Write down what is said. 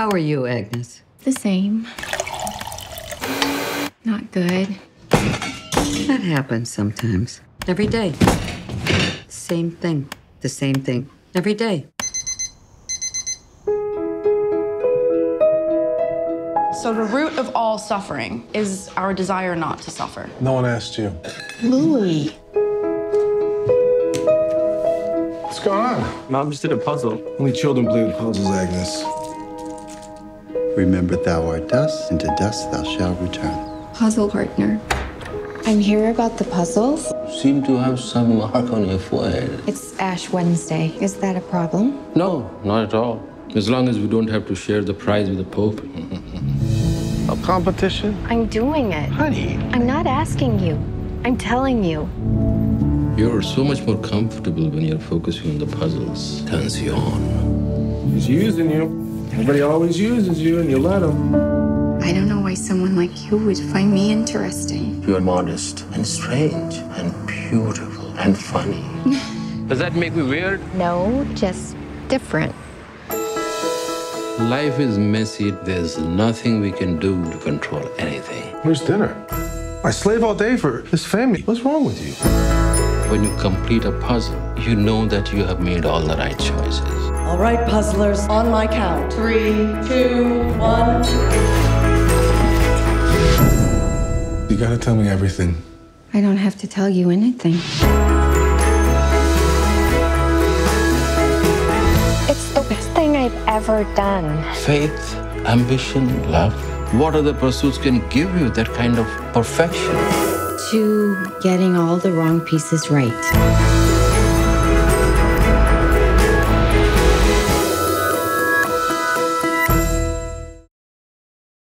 How are you, Agnes? The same. Not good. That happens sometimes. Every day. Same thing. The same thing. Every day. So, the root of all suffering is our desire not to suffer. No one asked you. Louis. What's going on? Mom just did a puzzle. Only children play with puzzles, Agnes. Remember, thou art dust, and to dust thou shalt return. Puzzle partner. I'm here about the puzzles. seem to have some mark on your forehead. It's Ash Wednesday. Is that a problem? No, not at all. As long as we don't have to share the prize with the Pope. A competition? I'm doing it. Honey. I'm not asking you. I'm telling you. You're so much more comfortable when you're focusing on the puzzles. Turns you on. He's using you. Everybody always uses you, and you let them. I don't know why someone like you would find me interesting. You're modest and strange and beautiful and funny. Does that make me weird? No, just different. Life is messy. There's nothing we can do to control anything. Where's dinner? I slave all day for this family. What's wrong with you? When you complete a puzzle, you know that you have made all the right choices. All right, puzzlers, on my count. Three, two, one. You gotta tell me everything. I don't have to tell you anything. It's the best thing I've ever done. Faith, ambition, love. What other pursuits can give you that kind of perfection? To getting all the wrong pieces right.